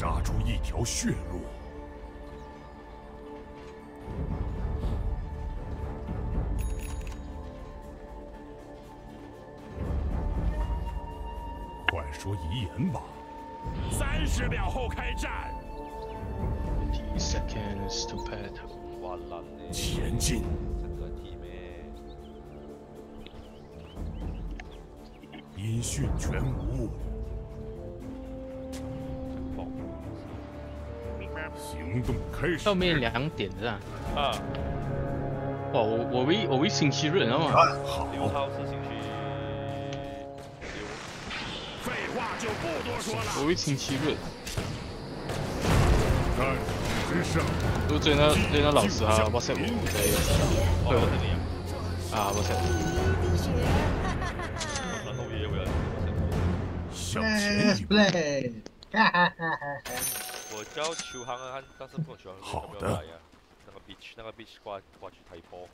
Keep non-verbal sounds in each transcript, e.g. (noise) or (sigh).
杀出一条血路。快说遗言吧！三十秒后开战。前进？音讯全无，行动开始。后面两点是吧？啊！哇，我我为我为星期日，你知道吗？好，刘涛是星期六，废话就不多说了。我为星期日，战场之上，就最那追那老师啊，WhatsApp 我在哇，会这个样，啊 WhatsApp，然后也为了向前一步。play，哈哈哈哈哈！我叫球航啊，但是不秋航好的要不要来呀？那个 beach 那个 beach 挂挂去台波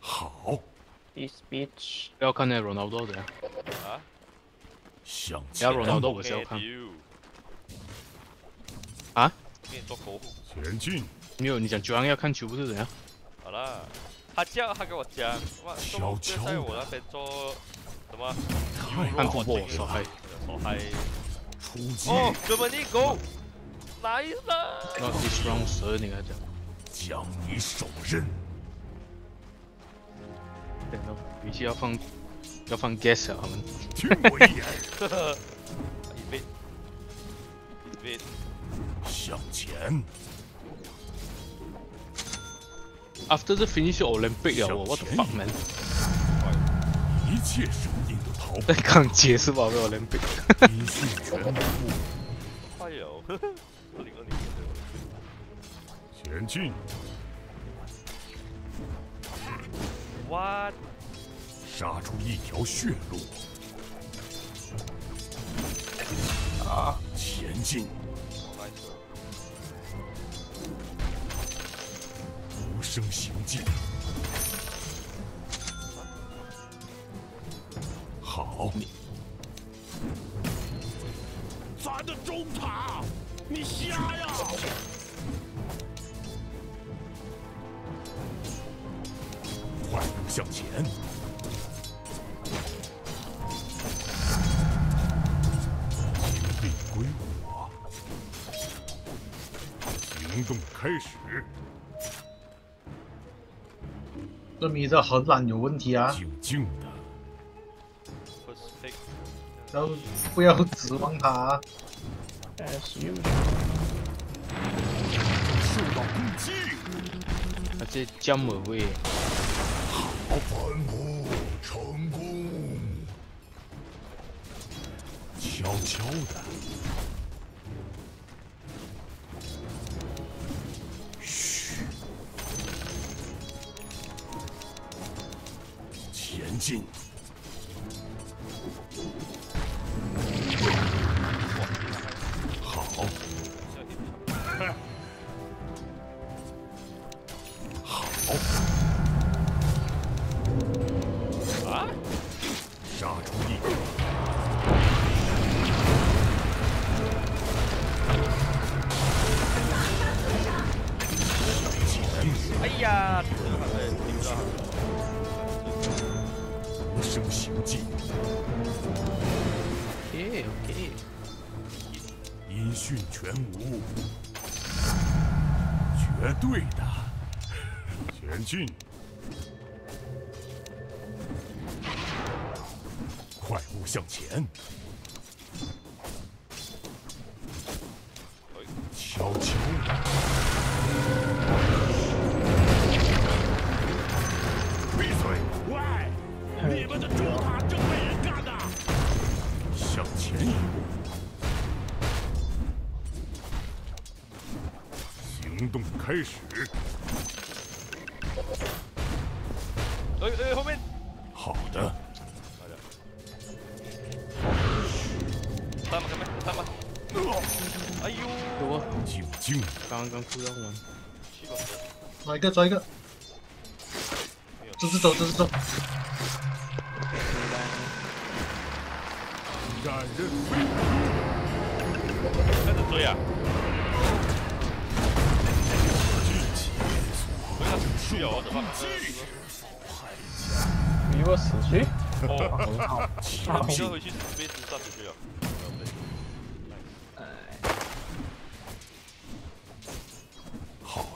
好，This bitch. 要看那 Ronaldo 怎样？啊？向要前，Ronaldo 我是要看啊？给你做口虎。前进，没有，你讲九安要看球不是怎样？好啦，他叫他跟我讲，哇，悄悄在我那边做什么？看突破手嗨，手嗨。出击，哦，Germany 啦！那 this round 十二你跟他讲，将你手刃。对咯，语气要放要放 gas 啊，他们听我一言，一边一边向前，after the finish Olympic 了，我 what the fuck man？一切生命都逃不在刚结束吧，被 Olympic。快有，二零二零前进，，what？杀出一条血路。啊，前进，无声行进。好，咱你瞎呀！快步向前，归我，行动开始。证明这荷兰有问题啊！静静的后不要指望他啊。As usual. 受到攻击，他这 jump away，好反扑成功。悄悄的，嘘，前进。进，快步向前，悄悄。闭嘴！喂，你们的中塔正被人干的！向前一步，行动开始。刚刚哭到完，七个人，抓一个，抓一个，走，这是走。染人非开始追啊！不要死去哦，怎么？比我死去，哦，很好。那你就回去死去了。好的，好，好，那是烂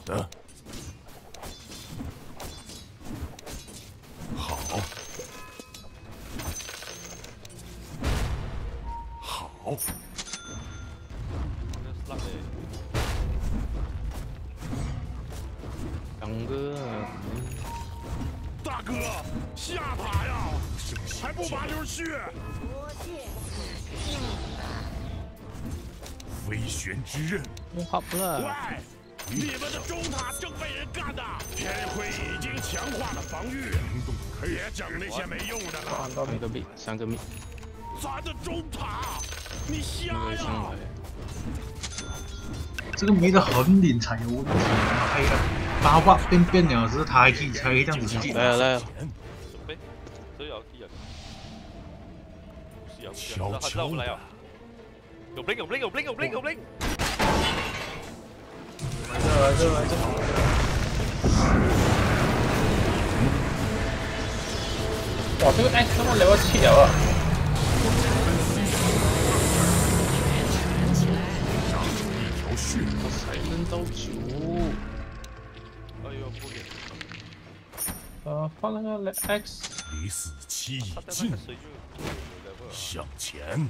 的。两个，大哥，下塔呀，还不把溜血？飞旋之刃，我好不了。喂，你们的中塔正被人干的，天辉已经强化了防御，别整那些没用的了。看到你三个币，三个币，咱的中塔，你瞎呀？这个没得横领才有问题，还有八卦变变了，只是他还可以才可以这样子进。来了来了，准备，都啊。有 blink 有 blink 有 blink 有 blink 有 blink。来这来这来这，哇，这个 X 怎么 level 七了啊？条血，才能到九。哎呦，不给，呃，放那个 X，离死期已近，向前。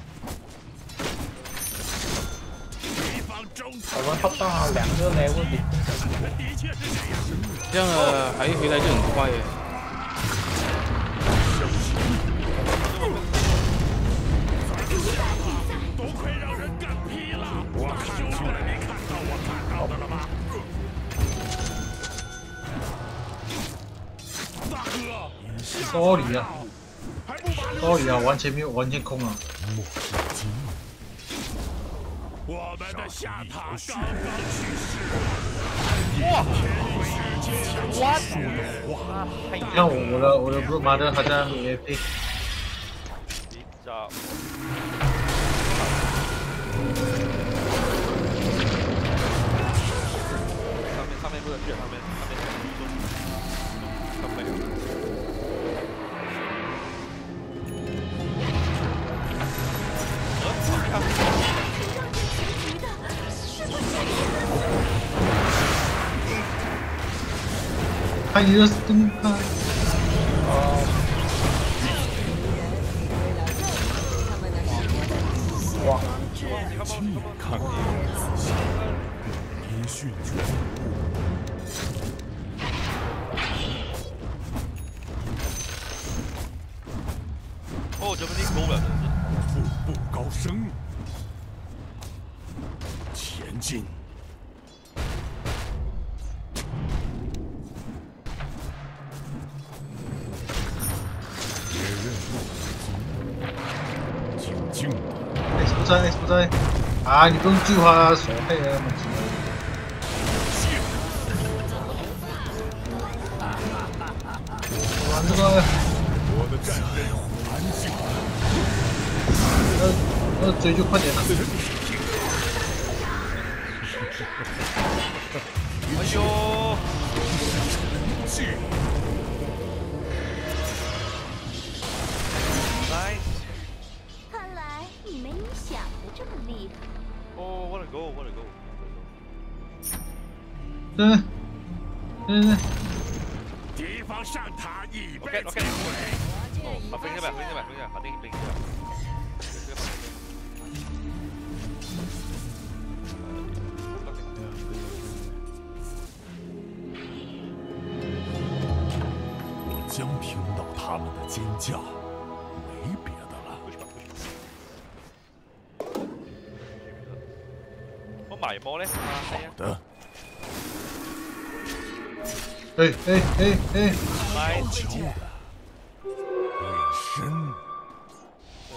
我们爆到两个没问题，这样。啊，还回来就很快耶。多亏让人干劈了，我看出来，你看到我看到的了吗？大哥，下道理啊，还不把道理啊，完全没有完全空啊。我们的下塔刚刚去世，哇！哇！你看我我的我的 Blue Mother 还在 AFK，一看你 X 不在 X 不在，啊你不用救他，手配了，玩这个我的战刃安静。要要追就快点了。哎呦哦，wanna go。嗯嗯，敌方上塔已被 OK，OK 摧毁。哦，把分下来，分下来，分下来，把那个分下来。这个把那个我将听到他们的尖叫，好的，哎哎哎哎。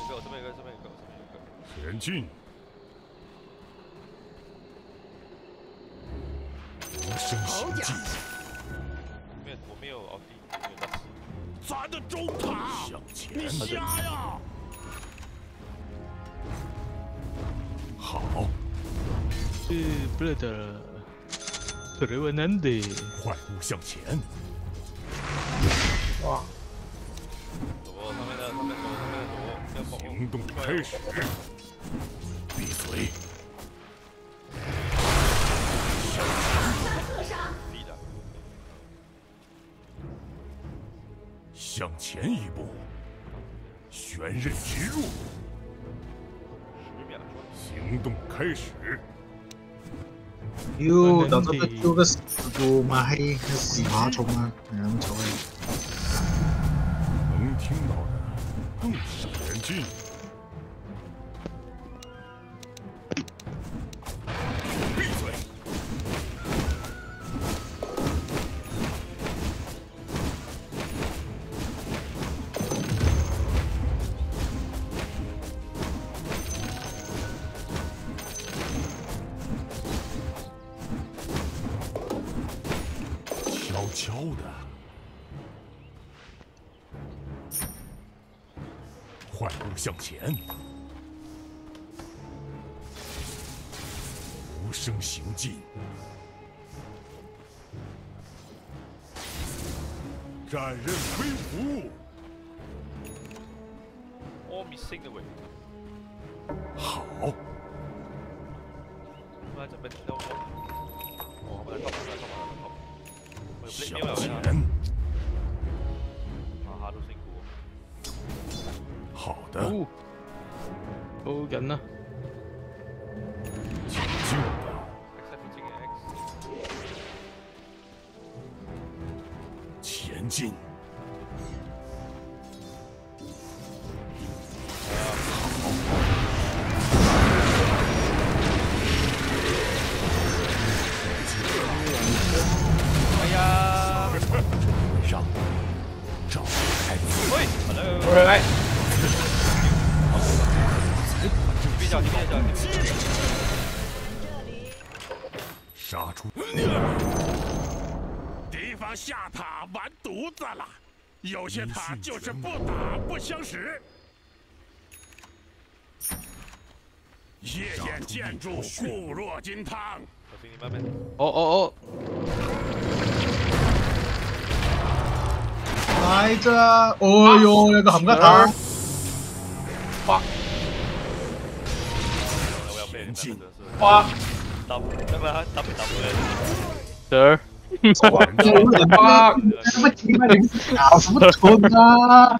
交的变身这边有个，这边有个，这边有个，这边有个。前进，是 brother，特雷文南的，快步向前，哇。行动开始。闭嘴！向前一步，悬刃直入。十秒。行动开始。哟，到这个丢个十个嘛，还死爬虫啊，人丑哎。能听到的更是人进。向前，无声行进，斩刃归服。All missing 的好緊啊！静静的，有些塔就是不打不相识。夜眼建筑固若金汤，小心你慢慢。哦哦来着，哦哟，那个冚家塔，我要被人前进哇，打，打不打不人？哦，Sir，有人哇，什么鸡巴零搞什么蠢啊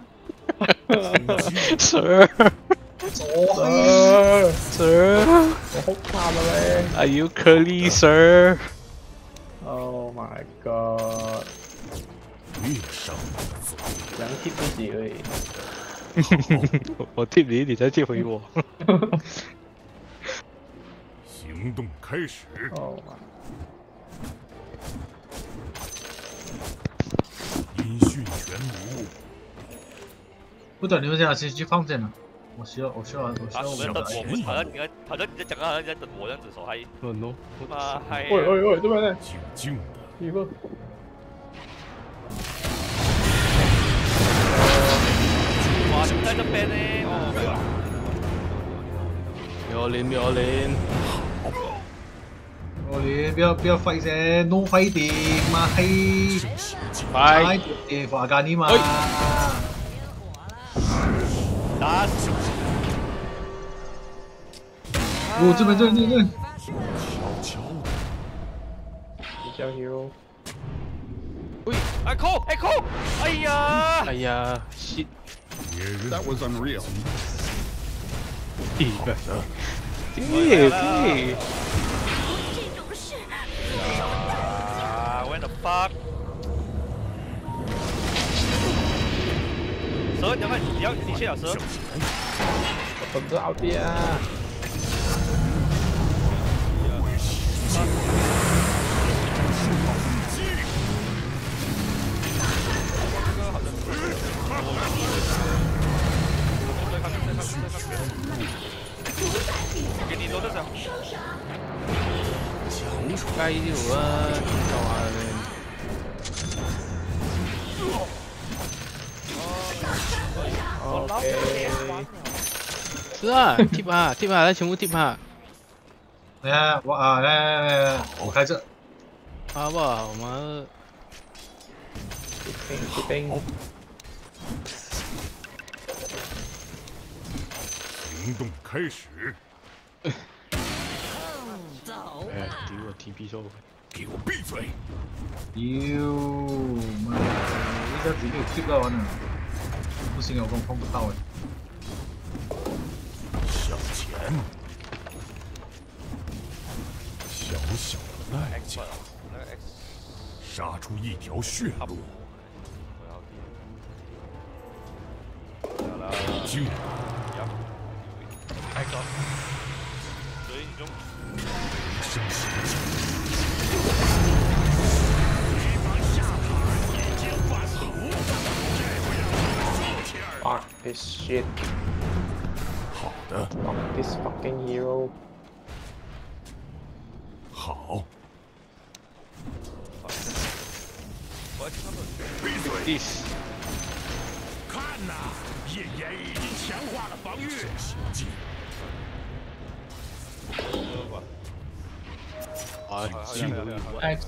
？Sir，Sir，左我好怕了嘞 Are you curly, Sir？！Oh my god，略上想贴自己而已。(laughs) 我貼你，你再貼回我。(laughs) 行动开始，Oh my，音讯全无。不等你们这样先去放箭了，我需要，我需要，我需啊，要我在等我，前好像好像你在讲啊，好在等我这样子，手还哦 no！妈嗨！喂喂喂，这边呢？静静的，一个，哇，你在这边呢？哦，没有啦。秒連秒連，我哋不要不要廢啫，no fighting 嘛係，正行进，快！快啲話緊啲嘛。打死！哦，这边这边这边，悄悄的，比较 hero。哎扣哎扣！哎呀！哎呀，shit！别人 That was unreal. 咦，的，對對，这 fuck？蛇，你要看，你要你先咬蛇。我不知道的啊。给是啊，貼下貼下，全部貼下。来来，我啊来来来来，我开这。好不好？我们兵士兵，行动开始，哎，给我 TP 收回。给我闭嘴！哟，妈的，一下子被 Q 到完了，不行，我碰碰不到哎。向前，小小的代价，杀出一条血路。我要了，进，呀，开高，所以你就生 Fuck this shit. 好的。Fuck this fucking hero. 好。This. 看呐，页岩已经强化了防御。哎，进入 X。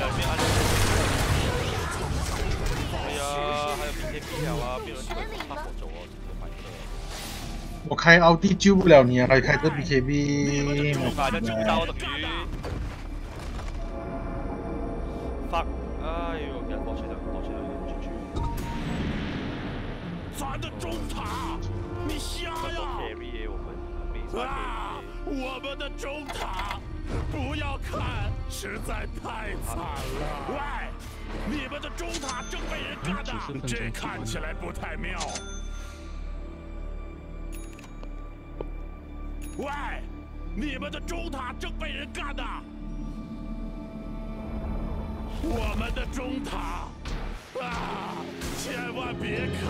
我开奥迪救不了你啊，还开这 BKB，我把人救到等于。fuck！哎呦。咱的中塔，你瞎呀！carry 我们没啥啊。我们的中塔，不要看，实在太惨了。喂，你们的中塔正被人干的，这看起来不太妙。喂，你们的中塔正被人干的。我们的中塔啊，千万别看，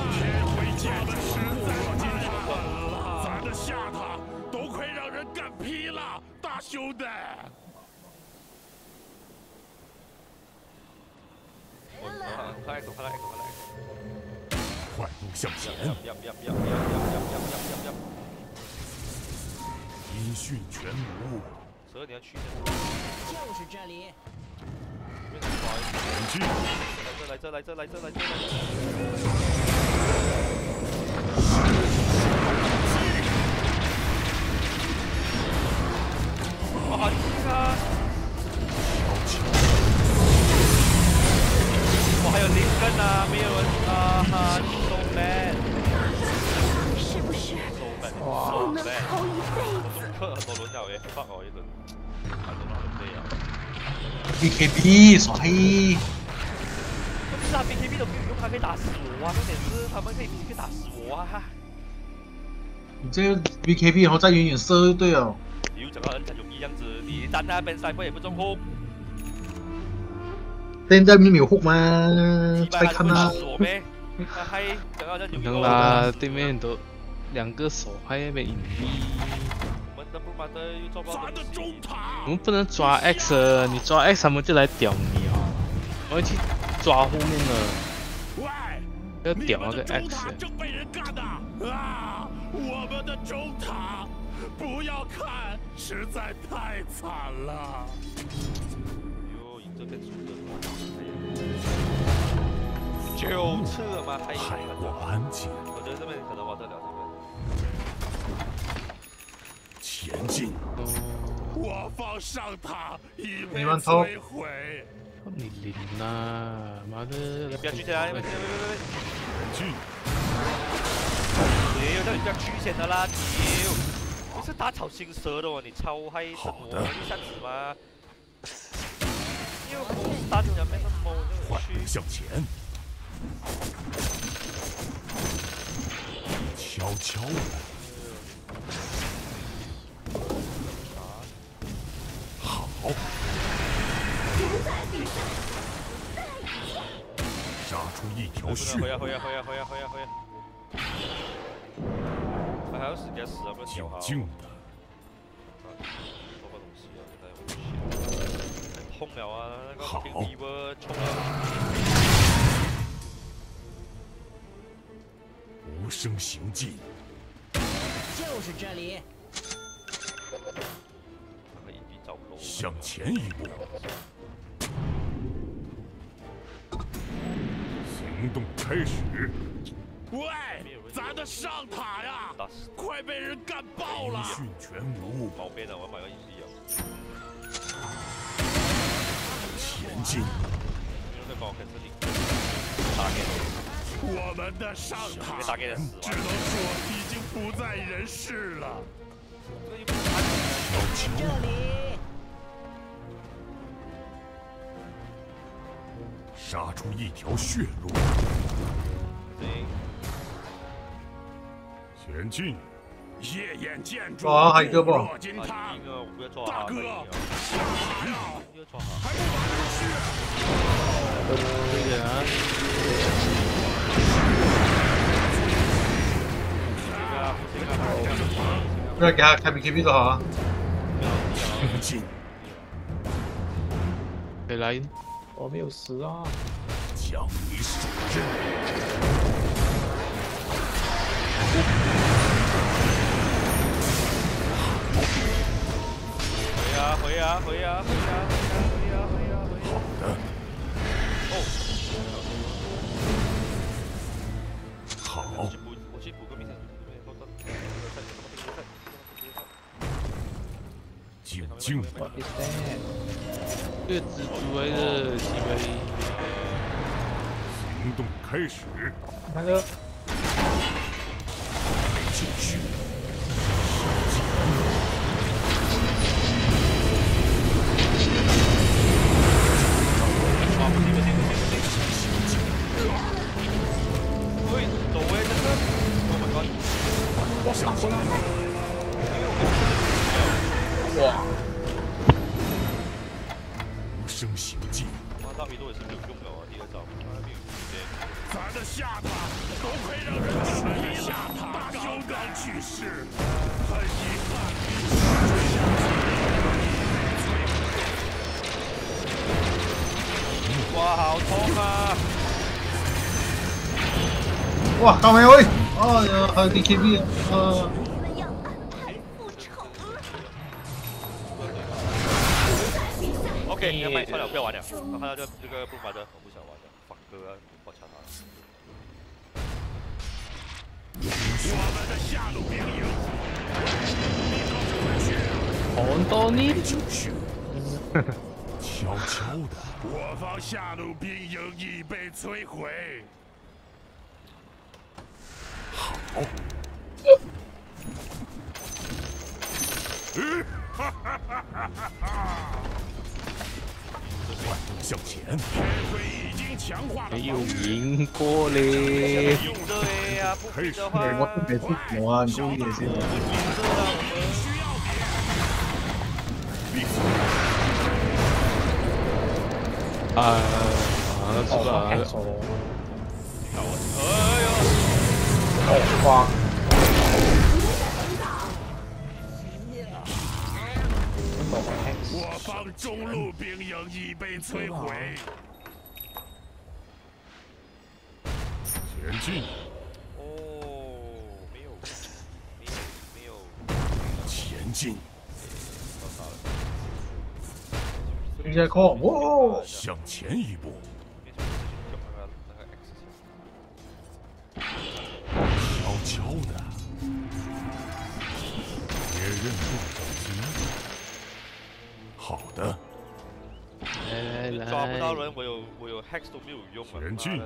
回家们实在太狠了，咱的下塔都快让人干劈了，大兄弟。快走，快走，快走！快步向前。音讯全无。这你要去，就是这里。前来。再来，再来，再来，再来，再来。啊！啊，没有人啊哈，so bad，是不是 so bad，哇。偷一辈子？克 (laughs) 很多轮了诶，fuck 我一轮，看到很累啊。BKB 耍黑，问题是他 BKB 都没有用，他可以打死我啊！重点是他们可以 BKB 打死我啊！你这 BKB 然后再远远射就对了。你又整个人才容易这样子，你站在那边塞波也不中轰，现在米米糊吗再看看不能拉对面都两个手还没隐蔽我们不能抓 x 你抓 x 他们就来屌你啊我要去抓后面的要屌了个 x 正被人干的啊我们的中塔不要看实在太惨了这边输的，九次吗？还太过安静，我觉得这边可能玩得了前进，我方上塔已被摧毁。你领啦，妈的！这边。不要举起来，别别别别前进，别！没有叫你不要举先的啦，牛！你是打草惊蛇的哦，你超嗨的好的我一下子吗？缓步向前，悄悄的，好，杀出一条血。静静的。冲了啊，那个好。无声行进，就是这里。向前一步，行动开始，喂，咱的上塔呀，快被人干爆了！啊音讯全无，宝贝的，我买个也是有。进，我们的上塔打给只。能说已经不在人世了。这里。杀出一条血路，行，前进。夜眼建筑，哇还有一个。大哥下塔呀，不要抓他。还不完了血？对的啊，行啊，不行啊，不行啊。不然给他开 BKB 就好啊。来，我没有死啊！将你手刃。啊回啊回啊回啊回啊回啊回啊！好的，好我，去补。静静的，What is that？这个蜘蛛来的，几位行动开始，大哥继续。行进，妈大米多也是没有用的啊，第二招，他没有时间。咱的下塔都快让人干皮了，下塔刚刚去世，很遗憾。哇，好痛啊！哇，高没位，哦哟，还有 BKB 啊，你要卖穿了，不要玩了。我看到这这个不玩的，我不想玩了，反哥，(laughs) 我抢他。我们的下路兵营，好多呢，就是悄悄的，我方下路兵营已被摧毁。好。嗯哈哈哈哈哈哈！向前，开会已经强化了没有。赢过嘞。对呀，不比的话，对，我是每次我啊，你故意的。哎呦，哦，哇！方中路兵营已被摧毁。前进，哦，没有，没有，没有，前进，应该 call，哇！向前一步，没有用啊！前进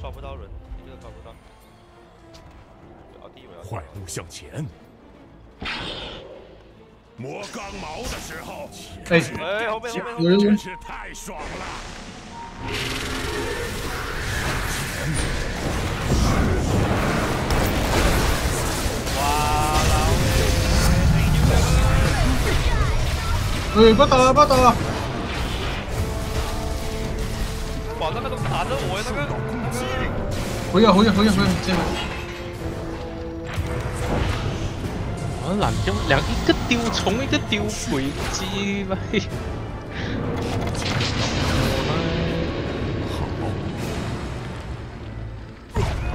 抓不到人，一个抓不到。快步向前。磨钢矛的时候，哎，哎，后面后面真是太爽了。哇，老哎，不打了，不打了，哇，那个都打着我呀，那个那个回啊回啊回啊回啊！这边我蓝雕两一个丢虫，一个丢鬼鸡吧。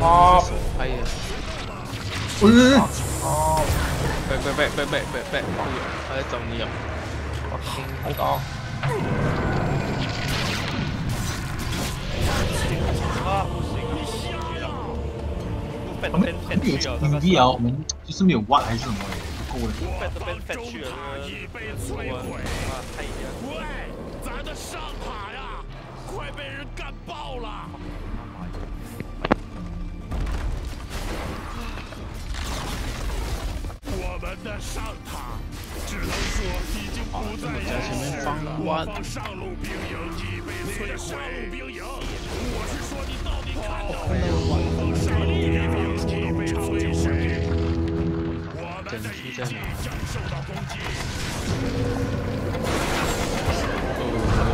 啊！哎呀，喂喂喂！哦，别别别别别别他在找你啊！好路我们变我们有啊，我们就是没有挖还是什么，不够的。咱的上塔呀，快被人干爆了！我们的上塔只能说已经不再有在前面放了。弯我方上路兵营已被摧毁。上路兵营，我是说你到底看到没有？我们的一